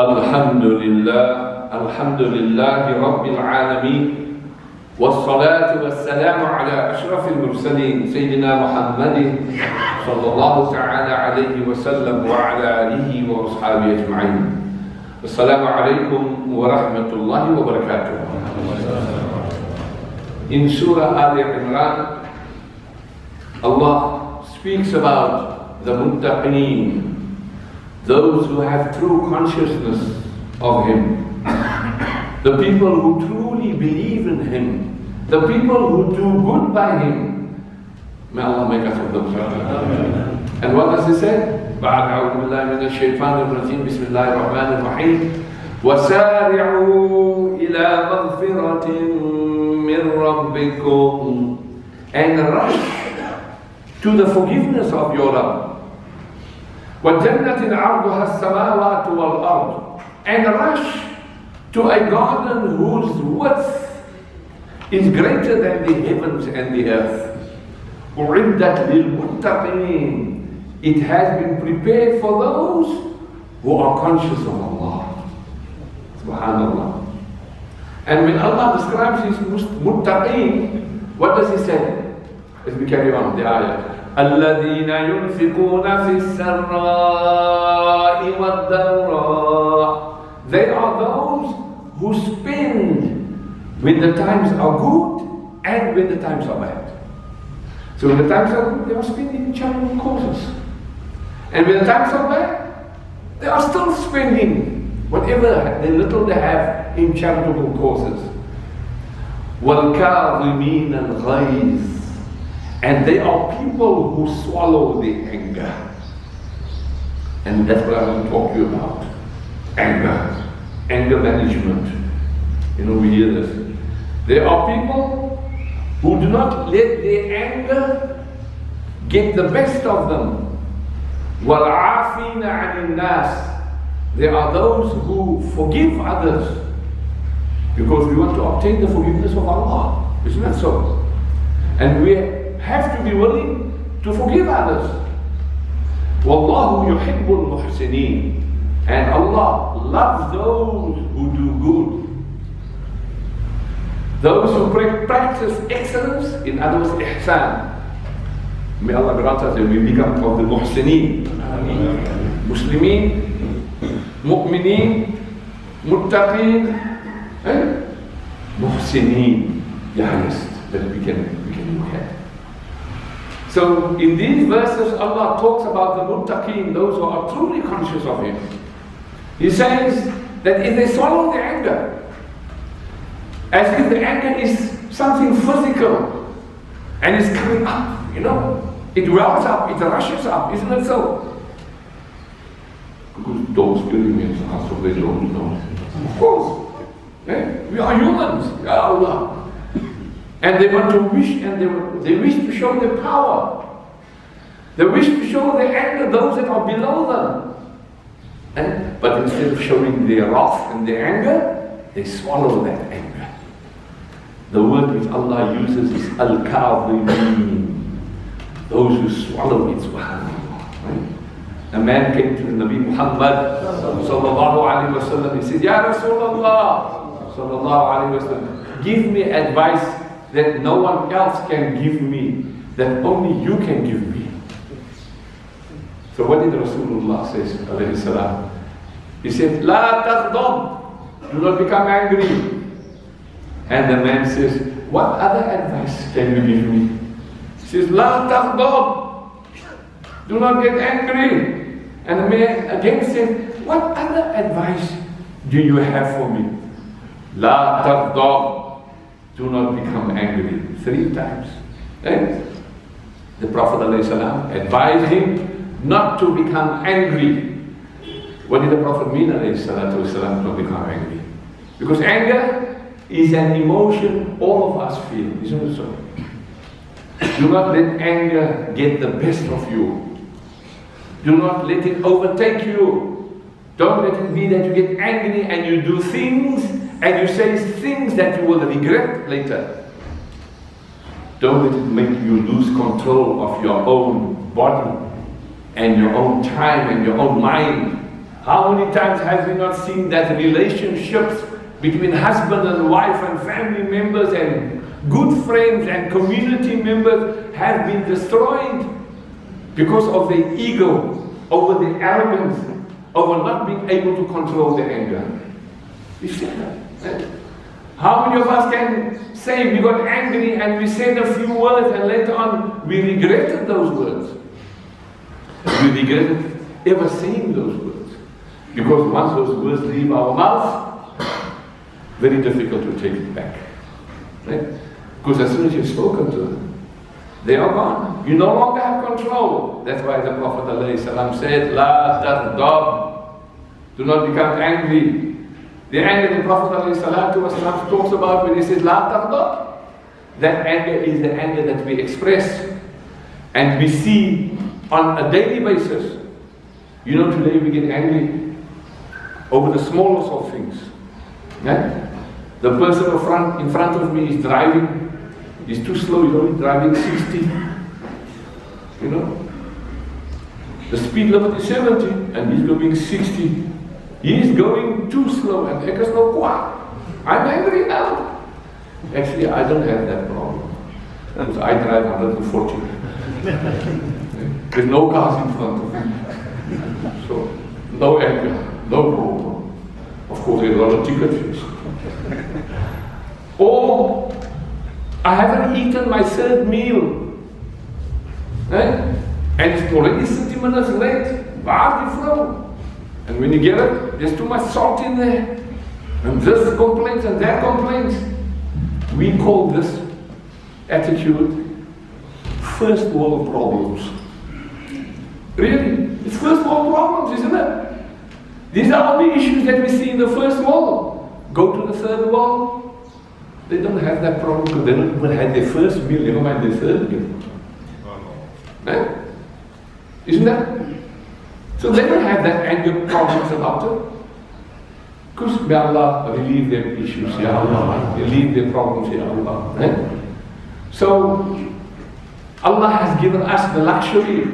الحمد لله الحمد لله رب العالمين والصلاة والسلام على أشرف المرسلين سيدنا محمد صلى الله تعالى عليه وسلم وعلى آله وأصحابه أجمعين. السلام عليكم ورحمة الله وبركاته. In Surah Al Imran, Allah speaks about the muttaqeen, those who have true consciousness of Him, the people who truly believe in Him, the people who do good by Him. May Allah make us of them. And what does He say? بعد أعوذ بالله من الشيطان الرجيم بسم الله الرحمن الرحيم وسارعوا إلى مغفرة من ربكم and rush to the forgiveness of your Rabb وجنة عرضها السماوات والأرض and rush to a garden whose width is greater than the heavens and the earth أعدت للمتقين It has been prepared for those who are conscious of Allah. Subhanallah. And when Allah describes his muttaqeen, what does he say? As we carry on the ayah. الذين ينفقون في السراء والضراء They are those who spend when the times are good and when the times are bad. So when the times are good, they are spending in charitable causes. And when the times are bad, they are still spending whatever the little they have in charitable causes. وَالْكَاظِمِينَ الْغَيْظِ And they are people who swallow the anger. And that's what I want to talk to you about. Anger. Anger management. You know, we hear this. There are people who do not let their anger get the best of them. وَالْعَافِينَ عَنِ النَّاسِ There are those who forgive others because we want to obtain the forgiveness of Allah. Isn't that so? And we have to be willing to forgive others. وَاللَّهُ يُحِبُّ الْمُحْسِنِينَ And Allah loves those who do good. Those who practice excellence, in other words, ihsan. May Allah grant us that we become of the muhsineen. Muslimin, mu'mineen, muttaqeen, and muhsineen, the highest that we can, we can look at. So in these verses, Allah talks about the muttaqeen, those who are truly conscious of Him. He says that if they swallow the anger, as if the anger is something physical and it's coming up, you know, it wells up, it rushes up, isn't it so? Because dogs killing so so they don't know. Of course. Eh? We are humans, Ya Allah. And they want to wish and they, they wish to show their power. They wish to show their anger those that are below them. Eh? But instead of showing their wrath and their anger, they swallow that anger. The word which Allah uses is al-kadhimin. Those who swallow it, subhanAllah. Right? A man came to the Nabi Muhammad sallallahu alayhi wa. He said, Ya Rasulullah sallallahu alayhi wa give me advice that no one else can give me, that only you can give me. So what did Rasulullah say, alayhi salam? He said, La taghdab, do not become angry. And the man says, what other advice can you give me? He says, La taghdab, do not get angry. And the man again said, what other advice do you have for me? La taghdab, do not become angry. Three times. Eh? The Prophet ﷺ advised him not to become angry. What did the Prophet mean ﷺ to become angry? Because anger is an emotion all of us feel, isn't it so? Do not let anger get the best of you. Do not let it overtake you. Don't let it be that you get angry and you do things and you say things that you will regret later. Don't let it make you lose control of your own body and your own time and your own mind How many times have we not seen that relationships between husband and wife and family members and good friends and community members have been destroyed because of the ego, over the arrogance, over not being able to control the anger. We that. How many of us can say we got angry and we said a few words and later on we regretted those words? We regretted ever saying those words. Because once those words leave our mouth, very difficult to take it back. Right? Because as soon as you've spoken to them, they are gone. You no longer have control. That's why the Prophet ﷺ said, La. Do not become angry. The anger the Prophet talks about when he says, La taghdab. That anger is the anger that we express and we see on a daily basis. You know, today we get angry over the smallest of things. Yeah? The person in front, in front of me is driving, he's too slow, he's only driving 60. You know? The speed limit is 70 and he's going 60. He's going too slow and ek is no kwaad. I'm angry now. Actually, I don't have that problem. Because I drive 140. There's no cars in front of me. So, no anger, no problem. Of course, there's a lot of tickets. Or, I haven't eaten my third meal. Eh? And it's already 30 minutes late. Waar die vrouw? And when you get it, there's too much salt in there. And this complaint and that complaint. We call this attitude first world problems. Really? It's first world problems, isn't it? These are all the issues that we see in the first world. Go to the third world. They don't have that problem because they don't even have their first meal, never mind their third meal. Isn't that? So they don't have that anger problems about it. Because may Allah relieve their issues, Ya Allah. Relieve their problems, Ya Allah. Right? So Allah has given us the luxury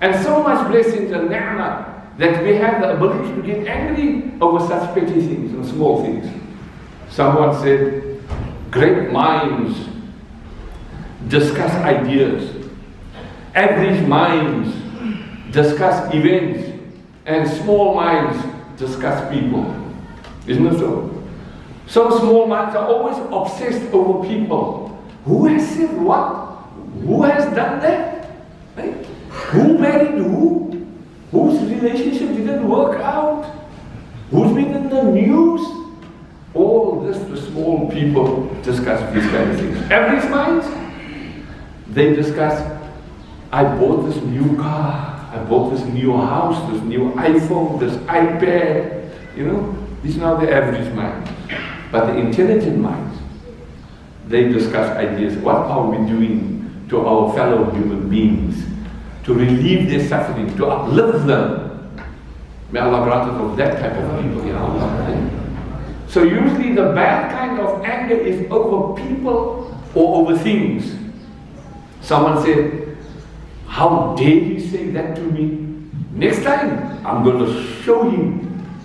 and so much blessings and ni'mah that we have the ability to get angry over such petty things and small things. Someone said, great minds discuss ideas. Average minds discuss events. And small minds discuss people. Isn't it so? Some small minds are always obsessed over people. Who has said what? Who has done that? Right? Who married who? Whose relationship didn't work out? Who's been in the news? All this, the small people discuss these kind of things. Average minds, they discuss, I bought this new car, I bought this new house, this new iPhone, this iPad. You know, these are now the average minds. But the intelligent minds, they discuss ideas. What are we doing to our fellow human beings? to relieve their suffering, to uplift them. May Allah grant us of that type of people, Allah. So usually the bad kind of anger is over people or over things. Someone said, how dare you say that to me? Next time, I'm going to show you.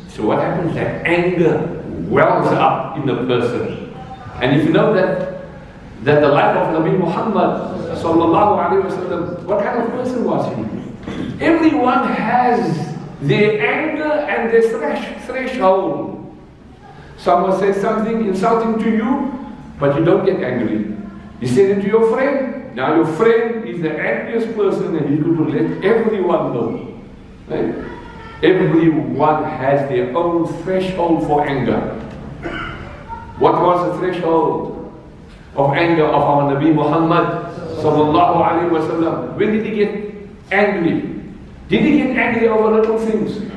So what happens? That anger wells up in the person. And if you know that that the life of Nabi Muhammad wasallam, what kind of person was he? Everyone has their anger and their thresh, threshold. Someone says something insulting to you, but you don't get angry. You say it to your friend. Now your friend is the angriest person and going to let everyone know. Right? Everyone has their own threshold for anger. What was the threshold? of anger of our Nabi Muhammad sallallahu alaihi wasallam. When did he get angry? Did he get angry over little things?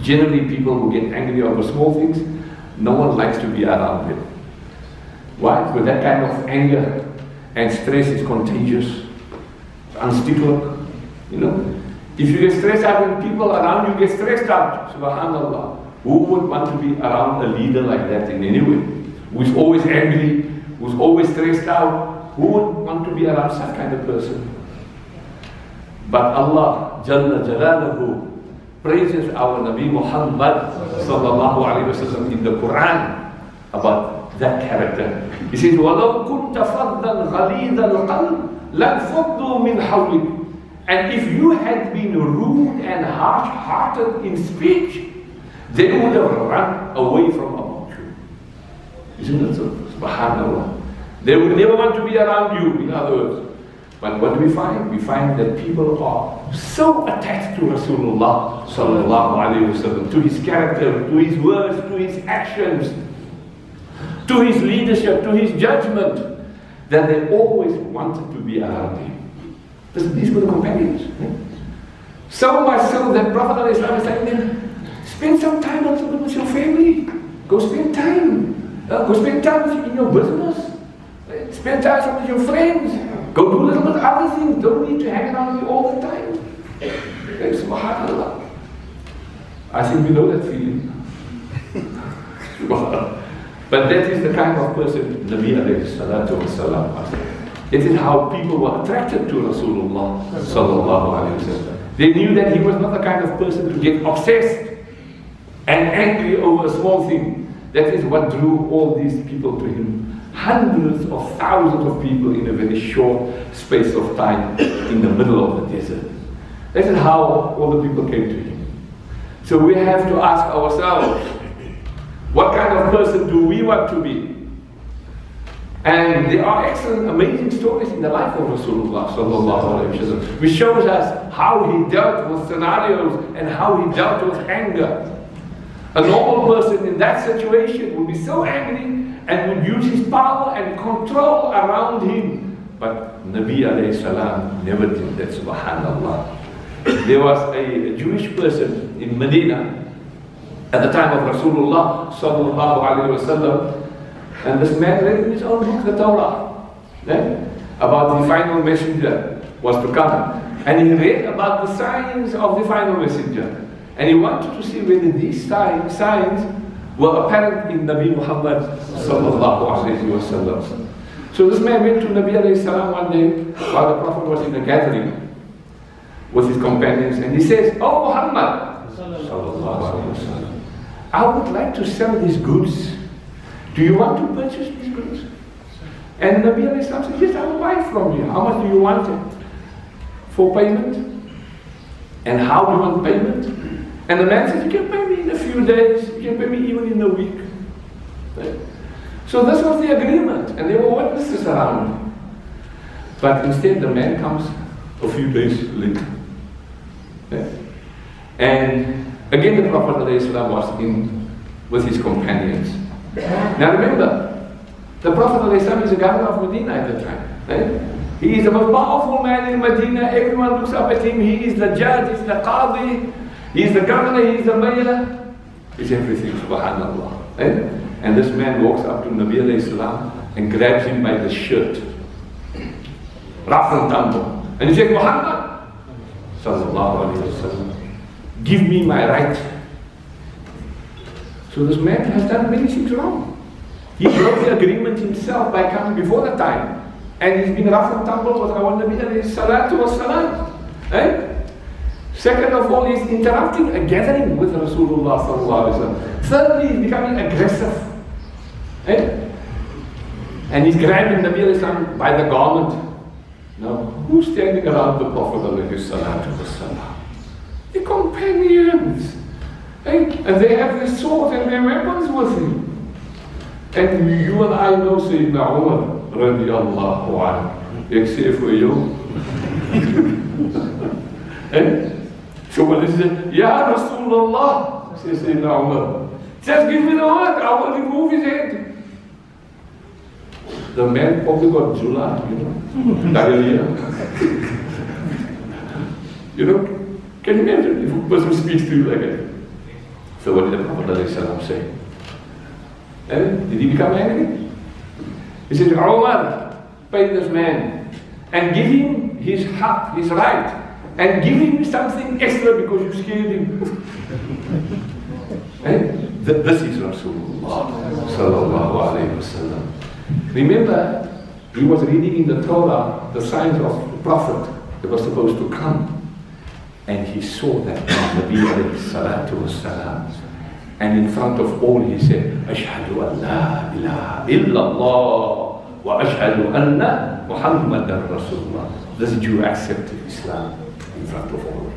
Generally, people who get angry over small things, no one likes to be around them. Why? With that kind of anger and stress is contagious, unstable. You know, if you get stressed out when people around you get stressed out, subhanallah, who would want to be around a leader like that in any way? Who's always angry, who's always stressed out, who would want to be around such kind of person? But Allah, Jalla Jalaluhu, praises our Nabi Muhammad sallallahu alayhi wasallam in the Quran about that character. He says, وَلَوْ كُنْتَ فَضًّا غَلِيظَ الْقَلْبِ لَنْفَضُّوا مِنْ حَوْلِكَ And if you had been rude and harsh-hearted in speech, they would have run away from about you. Isn't that so? Subhanallah. They would never want to be around you, in other words. But what do we find? We find that people are so attached to Rasulullah sallallahu alayhi wasallam, to his character, to his words, to his actions, to his leadership, to his judgment, that they always wanted to be around him. These were the companions. So much so that Prophet is telling spend some time with your family. Go spend time. Uh, go spend time in your business. Spend time with your friends. Go do a little bit of other things. Don't need to hang around you all the time. SubhanAllah. I think we know that feeling. but that is the kind of person Nabi alayhi salatu wasalam was. It is how people were attracted to Rasulullah sallallahu alayhi. They knew that he was not the kind of person to get obsessed and angry over a small thing. That is what drew all these people to him hundreds of thousands of people in a very short space of time in the middle of the desert. That is how all the people came to him. So we have to ask ourselves, what kind of person do we want to be? And there are excellent, amazing stories in the life of Rasulullah which shows us how he dealt with scenarios and how he dealt with anger. A normal person in that situation would be so angry and would use his power and control around him. But Nabi alayhi salam never did that, subhanallah. There was a Jewish person in Medina at the time of Rasulullah sallallahu alayhi wasallam, and this man read in his own book, the Torah, eh, about the final messenger was to come. And he read about the signs of the final messenger. And he wanted to see whether these signs, were apparent in Nabi Muhammad sallallahu alayhi wasallam. So this man went to Nabi alayhi salam one day while the Prophet was in a gathering with his companions and he says, Oh Muhammad sallallahu I would like to sell these goods. Do you want to purchase these goods? And Nabi alayhi said, Yes, I will buy from you. How much do you want it? For payment? And how do you want payment? And the man says, You can pay me in a few days, you can pay me even in a week. So this was the agreement, and there were witnesses around. But instead, the man comes a few days later. And again, the Prophet ﷺ was in with his companions. Now remember, the Prophet ﷺ is a governor of Medina at the time. Right? He is the most powerful man in Medina. Everyone looks up at him. He is the judge, he's the qadi, He's the governor, he's the mayor, he's everything, subhanAllah. Eh? And this man walks up to Nabi salam and grabs him by the shirt. Rough and. And he says, Muhammad, sallallahu alayhi wasallam, give me my right. So this man has done many things wrong. He broke the agreement himself by coming before the time. And he's been rough and tumble with our Nabi alayhi salatu wasalam. Eh? Second of all, he's interrupting a gathering with Rasulullah sallallahu Thirdly, he's becoming aggressive. Eh? And he's grabbing Nabi Islam by the garment. Now, who's standing around the Prophet sallallahu The companions. Eh? And they have their swords and their weapons with him. And you and I know Sayyidina Umar radiallahu anhu. Say for you. So when he said, Ya Rasulullah, says Sayyidina Umar, just give me the word, I will remove his head. The man probably got Jula, you know, diarrhea. you know, can you imagine if a person speaks to you like that? So what did the Prophet say? And did he become angry? He said, Umar, pay this man and give him his haq, his right and give him something extra because you scared him. and eh? th this is Rasulullah sallallahu alayhi wasallam. Remember, he was reading in the Torah the signs of the prophet that was supposed to come. And he saw that Nabi alayhi salatu wasalam. And in front of all he said, Ashhadu an la ilaha illallah wa ashhadu anna Muhammadan Rasulullah. This Jew accepted Islam in front of all.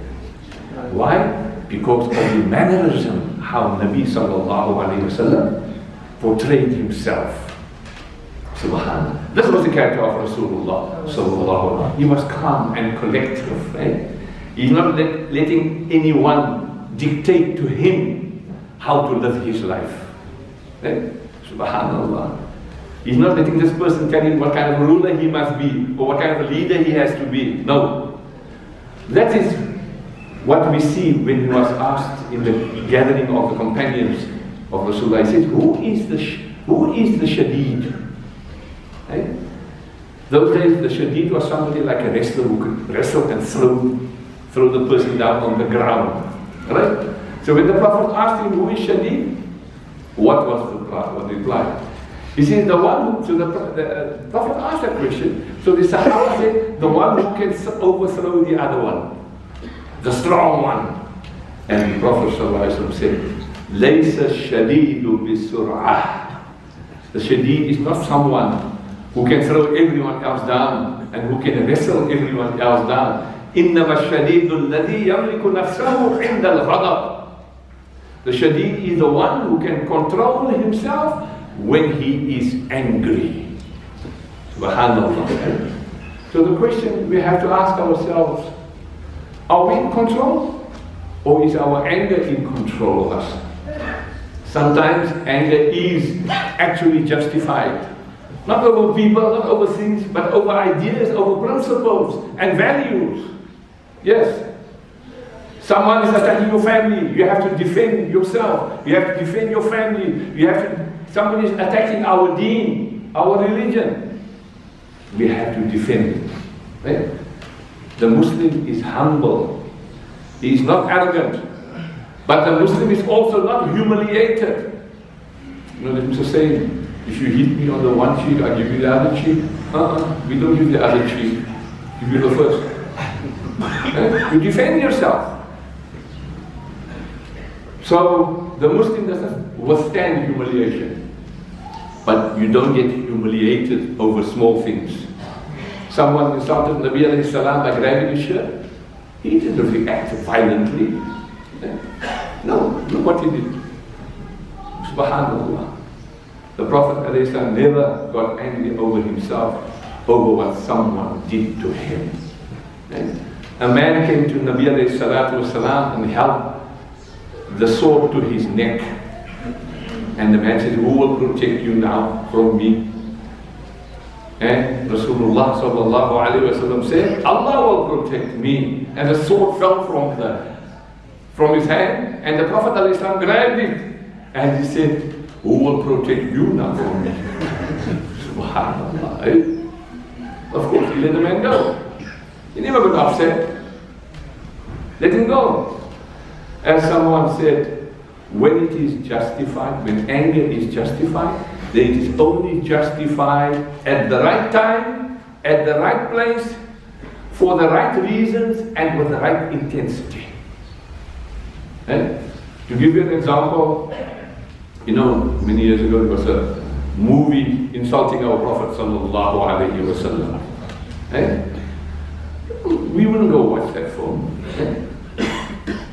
Why? Because of the mannerism how Nabi sallallahu alayhi wasallam portrayed himself. Subhanallah. This was the character of Rasulullah sallallahu He was calm and collective. Right? He's not let, letting anyone dictate to him how to live his life. Right? Subhanallah. He's not letting this person tell him what kind of ruler he must be or what kind of leader he has to be. No. That is what we see when he was asked in the gathering of the companions of Rasulullah. He says, Who is the, who is the Shadid? Right? Those days, the Shadid was somebody like a wrestler who could wrestle and throw, throw the person down on the ground. Right? So when the Prophet asked him who is Shadi, what was the reply? He says the one who, so the, the, uh, Prophet asked that question. So the Sahaba said the one who can overthrow the other one, the strong one. And the Prophet said, Laysa shadidu bisur'ah. The shadeed is not someone who can throw everyone else down and who can wrestle everyone else down. إنما الشديد الذي يملك نفسه عند الغضب. The shadid is the one who can control himself when he is angry. Subhanallah. So the question we have to ask ourselves, are we in control? Or is our anger in control of us? Sometimes anger is actually justified. Not over people, not over things, but over ideas, over principles and values. Yes. Someone is attacking your family, you have to defend yourself. You have to defend your family. You have to, somebody is attacking our deen, our religion. We have to defend it. Right? The Muslim is humble. He is not arrogant. But the Muslim is also not humiliated. You know, there's a saying, if you hit me on the one cheek, I give you the other cheek. Uh-uh. We don't give the other cheek. Give you the first. You defend yourself. So the Muslim doesn't withstand humiliation. But you don't get humiliated over small things. Someone insulted Nabi alayhi salam by grabbing his shirt. He didn't react violently. No, look what he did. Subhanallah. The Prophet ﷺ never got angry over himself, over what someone did to him. And a man came to Nabi alayhi salatu and held the sword to his neck. And the man said, Who will protect you now from me? And Rasulullah alayhi said, Allah will protect me. And the sword fell from the from his hand, and the Prophet ﷺ grabbed it. And he said, Who will protect you now from me? Subhanallah. Eh? Of course, he let the man go. He never got upset. Let him go. As someone said, when it is justified, when anger is justified, then it is only justified at the right time, at the right place, for the right reasons, and with the right intensity. And eh? to give you an example, you know, many years ago there was a movie insulting our Prophet sallallahu alaihi wasallam. Eh? We wouldn't go watch that film.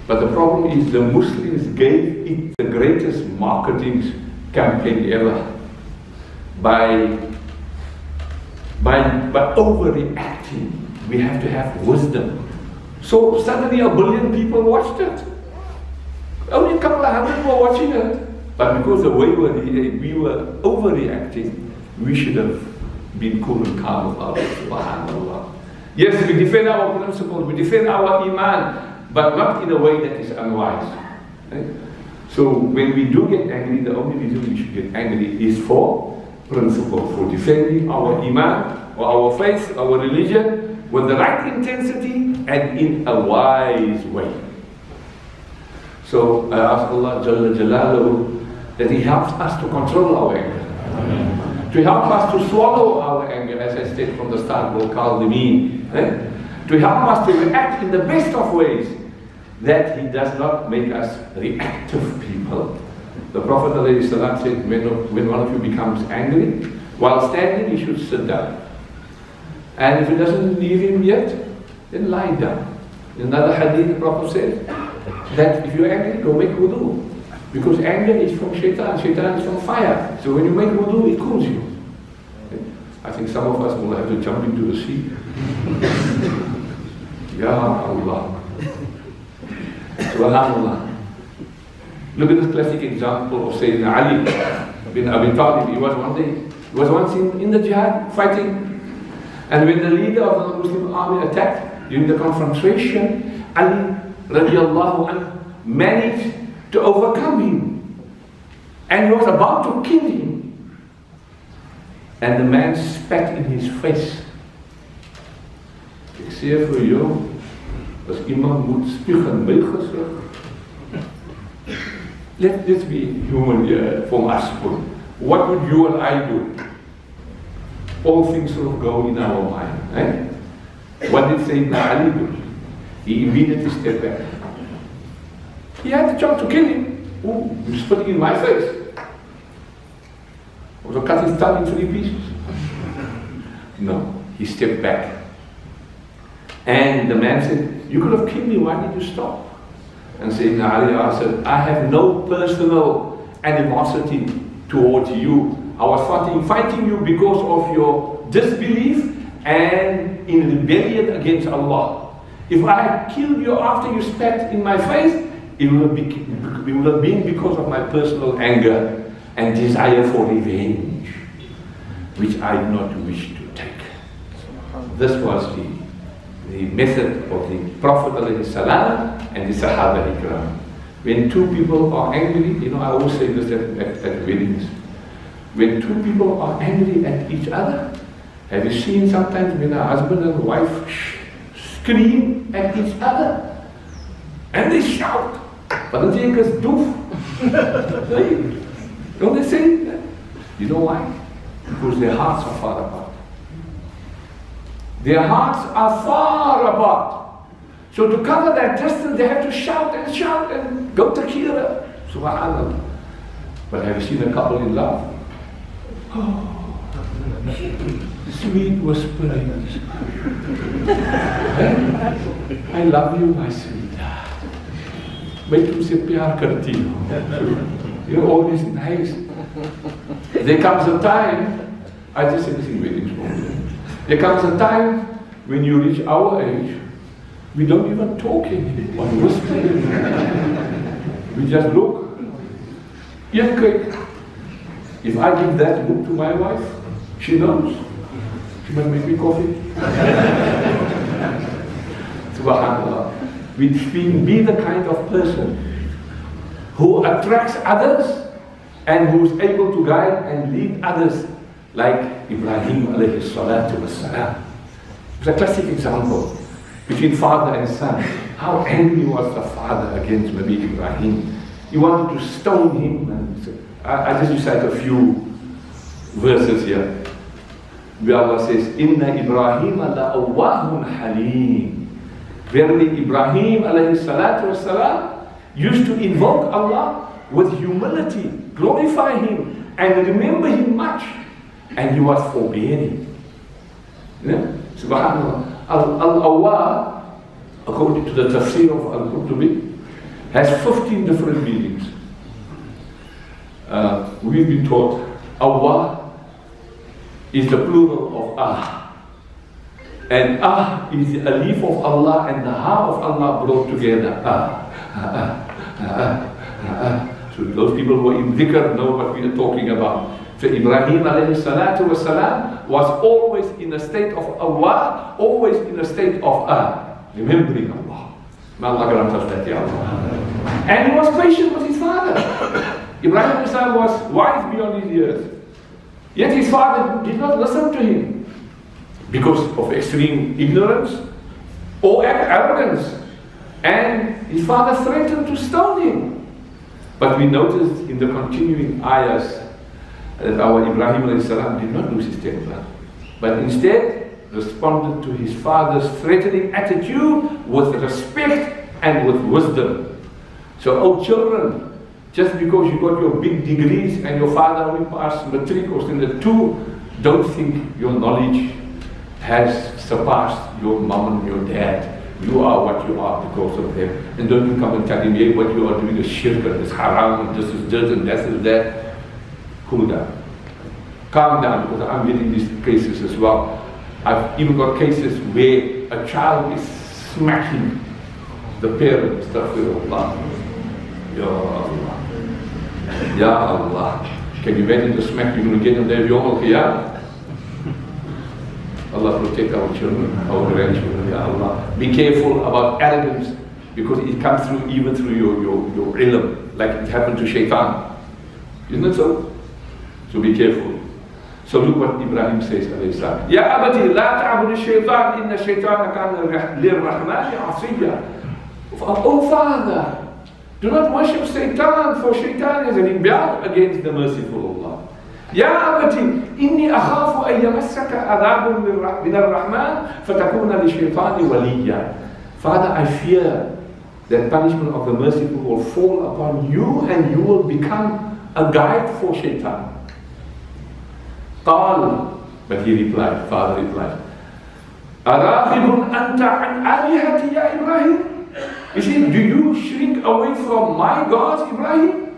But the problem is the Muslims gave it the greatest marketing campaign ever by by by overreacting. We have to have wisdom. So suddenly a billion people watched it. Only a couple of hundred were watching it. But because the way we were, we were overreacting, we should have been cool and calm about it. Subhanallah. Yes, we defend our principles, we defend our iman, but not in a way that is unwise. Right? So when we do get angry, the only reason we should get angry is for principle, for defending our iman or our faith, our religion with the right intensity and in a wise way. So I ask Allah Jalla Jalaluhu that He helps us to control our anger. Amen. To help us to swallow our anger, as I said from the start, wal-kadhimin. Eh? To help us to react in the best of ways that he does not make us reactive people. The Prophet ﷺ said, when, when one of you becomes angry, while standing, he should sit down. And if it doesn't leave him yet, then lie down. In another hadith, the Prophet said that if you're angry, go make wudu. Because anger is from shaitan, shaitan is from fire. So when you make wudu, it cools you. I think some of us will have to jump into the sea. Ya Allah. Subhanallah. Look at this classic example of Sayyidina Ali bin Abi Talib. He was one day, he was once in, in the jihad fighting. And when the leader of the Muslim army attacked during the confrontation, Ali radiallahu anhu managed to overcome him. And he was about to kill him. And the man spat in his face. Ik zeg voor jou, als iemand moet let this be human uh, from us. What would you and I do? All things sort of go in our mind. Eh? What did Sayyidina Ali do? He immediately stepped back. He had the chance to kill him. You spit in my face. Or to cut his tongue in three pieces. No, he stepped back. And the man said, You could have killed me, why did you stop? And Sayyidina Ali answered, I have no personal animosity towards you. I was fighting, fighting you because of your disbelief and in rebellion against Allah. If I killed you after you spat in my face, it would, have been, it would have been because of my personal anger and desire for revenge, which I do not wish to take. This was the, the method of the Prophet and the Sahaba Ikram. When two people are angry, you know, I always say this at, at, at weddings. When two people are angry at each other, have you seen sometimes when a husband and wife scream at each other? And they shout. Is doof. Don't they say? You know why? Because their hearts are far apart. Their hearts are far apart. So to cover that distance, they have to shout and shout and go to Kira. Subhanallah. But have you seen a couple in love? Oh, sweet whispering. I love you, my sweetheart. मैं तुमसे प्यार करती हूँ You're always nice. There comes a time, I just say this in weddings. There comes a time when you reach our age, we don't even talk anymore, whispering. we just look. Yeah, quick. If I give that look to my wife, she knows. She might make me coffee. Subhanallah. We be the kind of person who attracts others and who is able to guide and lead others like Ibrahim alayhi salatu wasalam. It's a classic example between father and son. How angry was the father against Nabi Ibrahim. He wanted to stone him. And I, I just recite a few verses here. Where Allah says, Inna Ibrahim la'awwahun halim. Verily Ibrahim alayhi salatu wasalam used to invoke Allah with humility, glorify Him, and remember Him much. And he was forbearing. Yeah? Subhanallah. Al-Awwa, according to the tafsir of Al-Qurtubi, has 15 different meanings. Uh, we've been taught Awwa is the plural of Ah. And Ah is the alif of Allah and the Ha of Allah brought together. Ah. ah, ah, ah, ah so those people who are in dhikr know what we are talking about. So Ibrahim alayhi salatu wasalam was always in a state of Allah, always in a state of ah, remembering Allah. May Allah grant us that, ya Allah. And he was patient with his father. Ibrahim was wise beyond his years. Yet his father did not listen to him because of extreme ignorance or arrogance. And his father threatened to stone him. But we noticed in the continuing ayahs that our Ibrahim salam did not lose his temper, but instead responded to his father's threatening attitude with respect and with wisdom. So, oh children, just because you got your big degrees and your father only passed matric or standard two, don't think your knowledge has surpassed your mom and your dad. You are what you are because of them. And don't you come and tell hey, what you are doing is shirk and it's haram and this is this and that is that. Cool down. Calm down because I'm getting these cases as well. I've even got cases where a child is smacking the parent, astaghfirullah. Ya Allah. Ya Allah. Can you imagine the smack you're going to get on their Yom al Allah protect our children, our grandchildren, Ya Allah. Be careful about arrogance because it comes through even through your, your, your ilm, like it happened to Shaitan. Isn't it so? So be careful. So look what Ibrahim says, alayhi salam. Ya abati, la ta'budu shaitan, inna shaitana kana lirrahmani asiyya. Oh father, do not worship Satan, for Shaitan is an rebel against the merciful. يا أبتي إني أخاف أن يمسك عذاب من الرحمن فتكون للشيطان وليا. Father, I fear that punishment of the merciful will fall upon you and you will become a guide for Shaitan. قال But he replied, father replied, أراغب أنت عن آلهتي يا إبراهيم? You see, do you shrink away from my gods, Ibrahim?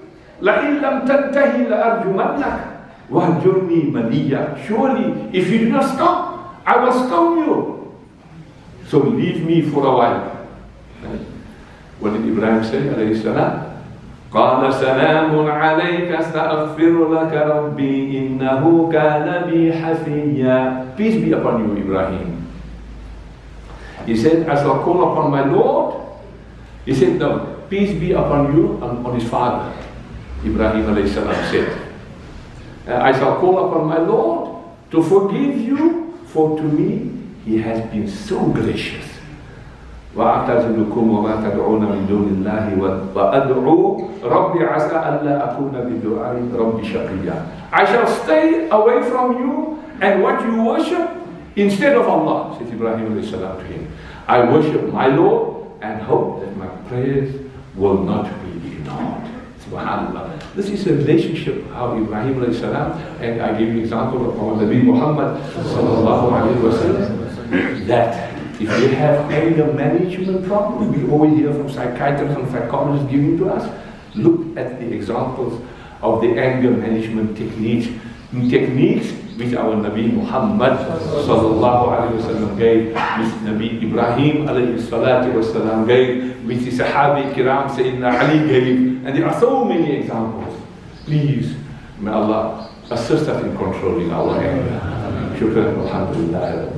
لئن لم تنتهي لأرجمنك Wahjurni maliya. Surely, if you do not stop, I will stone you. So leave me for a while. What did Ibrahim say, alayhi salam? قال سلام عليك سأغفر لك ربي إنه كان بي حفيا Peace be upon you, Ibrahim. He said, I shall call upon my Lord. He said, no, peace be upon you and on his father. Ibrahim alayhi salam said, uh, I shall call upon my Lord to forgive you, for to me he has been so gracious. وأعتزلكم وما تدعون من دون الله وأدعو ربي عسى ألا أكون بدعاء ربي شقيا I shall stay away from you and what you worship instead of Allah, said Ibrahim salam to him. I worship my Lord and hope that my prayers will not be ignored. Subhanallah. This is a relationship of Ibrahim and I give you an example of our Nabi Muhammad sallallahu alayhi wa sallam, that if you have anger management problem, we always hear from psychiatrists and psychologists giving to us, look at the examples of the anger management techniques, techniques which our Nabi Muhammad sallallahu alayhi wasallam gave, which Nabi Ibrahim alayhi salatu wasallam gave, which the Sahabi Kiram Sayyidina Ali gave, and there are so many examples. Please, may Allah assist us in controlling our anger. Shukran, alhamdulillah,